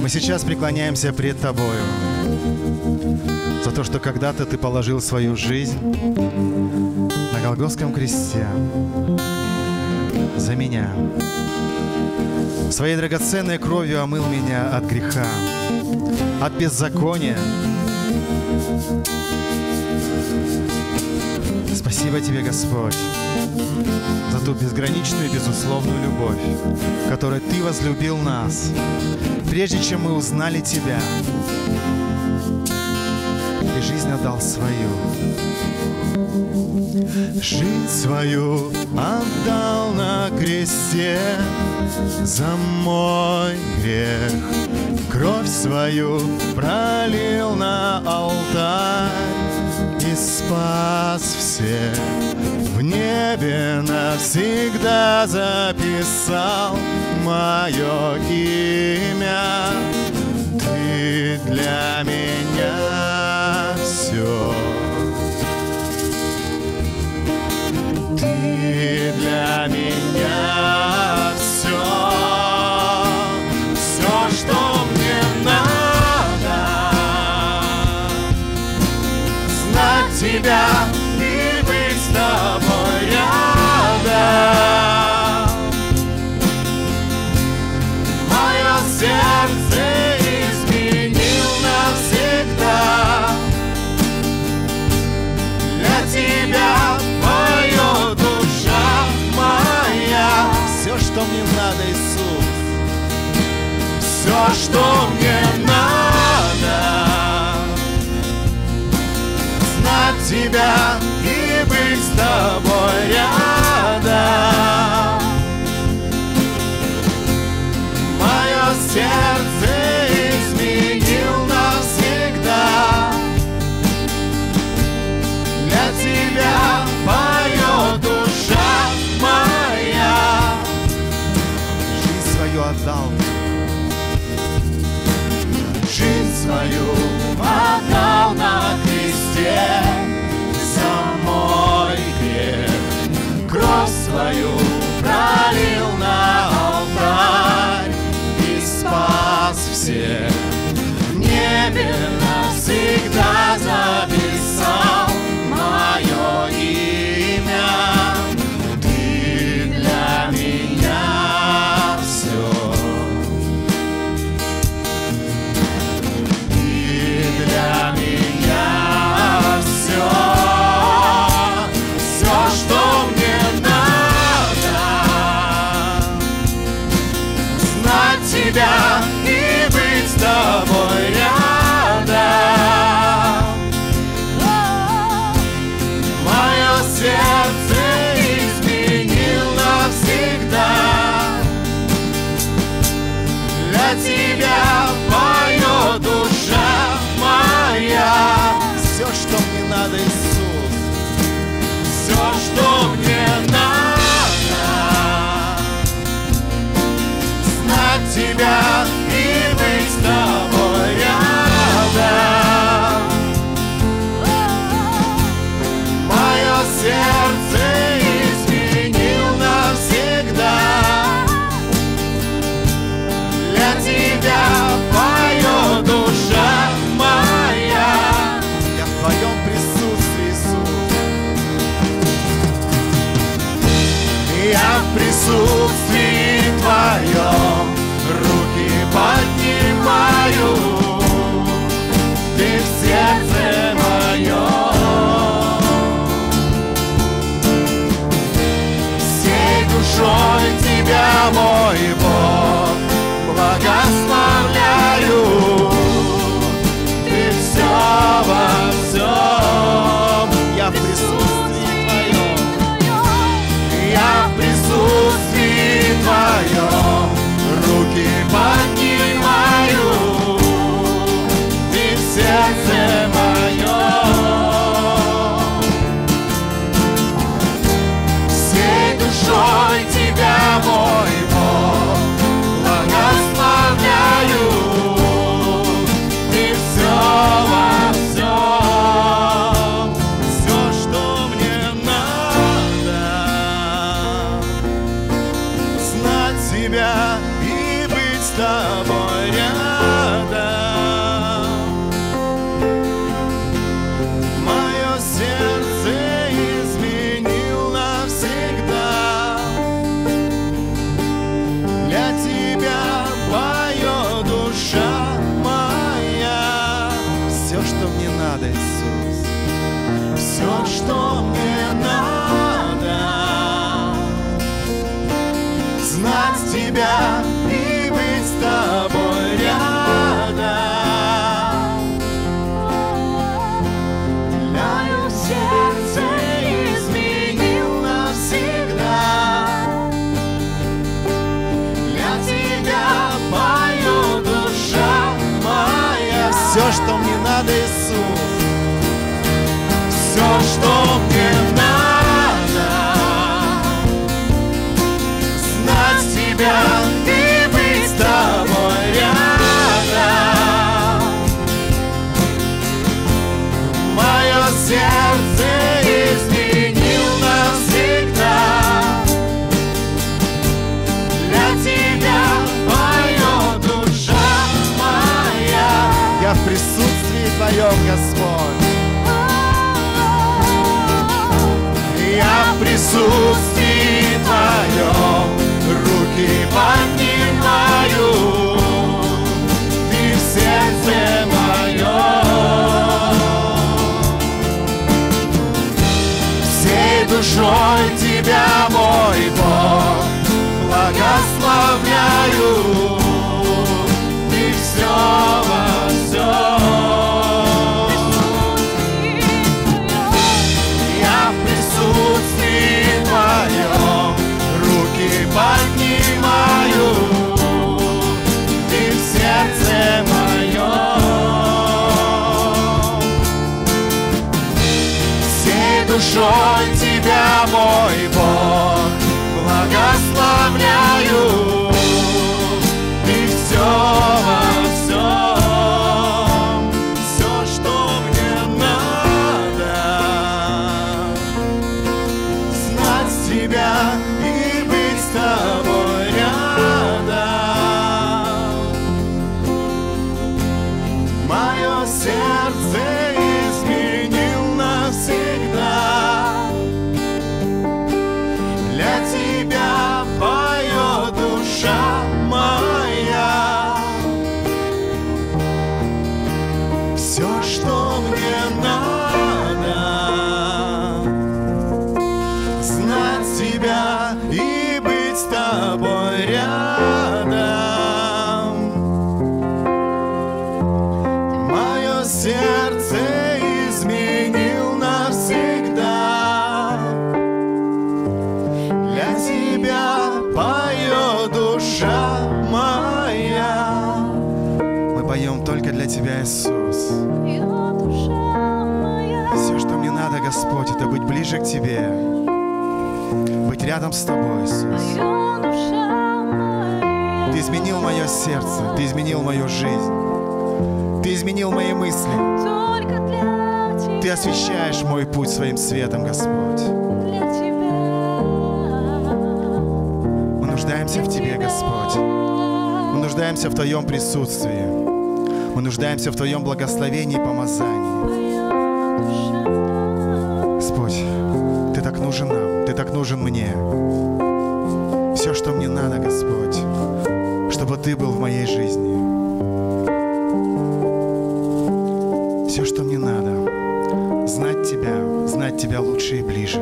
Мы сейчас преклоняемся пред Тобою за то, что когда-то Ты положил свою жизнь на Голгофском кресте за меня. Своей драгоценной кровью омыл меня от греха, от беззакония. Спасибо Тебе, Господь, за ту безграничную и безусловную любовь, которой Ты возлюбил нас, прежде чем мы узнали Тебя. Ты жизнь отдал свою. Жизнь свою отдал на кресте за мой грех. Кровь свою пролил на алтарь и спас всех. В небе навсегда записал мое имя. Ты для меня что мне свою отдал на кресте за мой грех. Кровь свою пролил на алтарь и спас всех. В небе навсегда в сердце моем. В присутствии Твоем, Господь. Я в присутствии Твоем руки поднимаю. Ты в сердце моем. Всей душой Тебя, мой Бог, благословляю. Ты все во душой Тебя, мой Бог, благословляю. Ты все во всем, все, что мне надо. Знать Тебя и только для тебя, Иисус. Все, что мне надо, Господь, это быть ближе к Тебе, быть рядом с Тобой, Иисус. Ты изменил мое сердце, Ты изменил мою жизнь, Ты изменил мои мысли, Ты освещаешь мой путь своим светом, Господь. Мы нуждаемся в Тебе, Господь. Мы нуждаемся в Твоем присутствии. Мы нуждаемся в Твоем благословении и помазании. Господь, Ты так нужен нам, Ты так нужен мне. Все, что мне надо, Господь, чтобы Ты был в моей жизни. Все, что мне надо, знать Тебя, знать Тебя лучше и ближе.